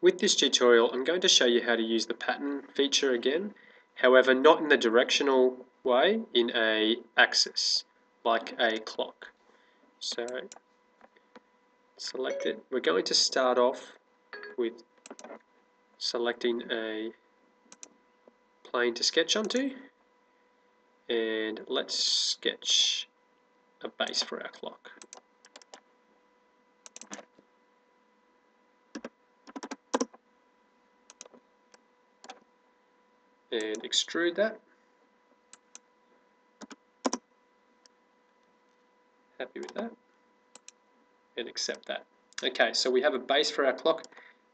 With this tutorial, I'm going to show you how to use the pattern feature again, however not in the directional way, in a axis, like a clock. So, select it. We're going to start off with selecting a plane to sketch onto, and let's sketch a base for our clock. And extrude that. Happy with that. And accept that. Okay, so we have a base for our clock.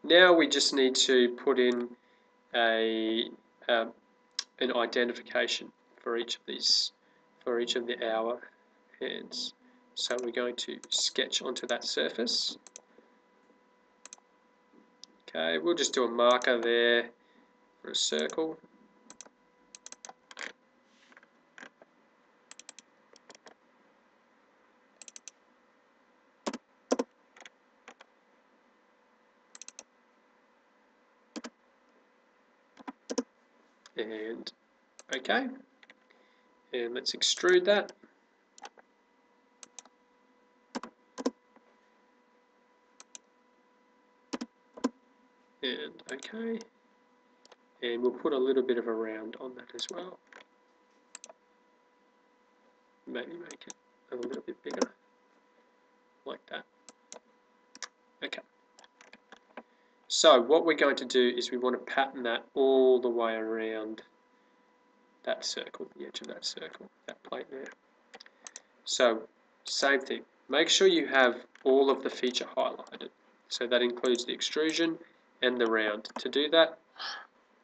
Now we just need to put in a um, an identification for each of these, for each of the hour hands. So we're going to sketch onto that surface. Okay, we'll just do a marker there for a circle. And okay. And let's extrude that. And okay. And we'll put a little bit of a round on that as well. Maybe make it a little bit bigger like that okay so what we're going to do is we want to pattern that all the way around that circle, the edge of that circle, that plate there. So same thing, make sure you have all of the feature highlighted. So that includes the extrusion and the round. To do that,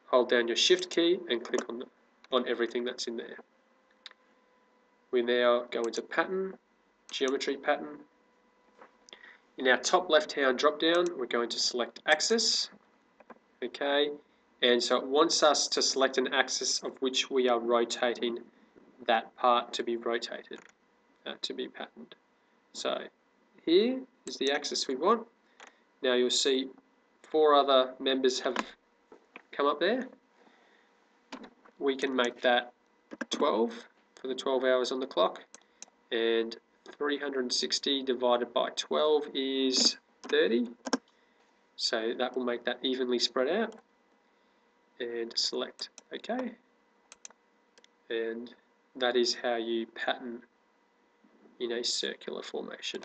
hold down your shift key and click on, on everything that's in there. We now go into pattern, geometry pattern, in our top left-hand drop-down, we're going to select axis, okay, and so it wants us to select an axis of which we are rotating that part to be rotated, uh, to be patterned. So here is the axis we want. Now you'll see four other members have come up there. We can make that 12 for the 12 hours on the clock and 360 divided by 12 is 30. So that will make that evenly spread out. And select OK. And that is how you pattern in a circular formation.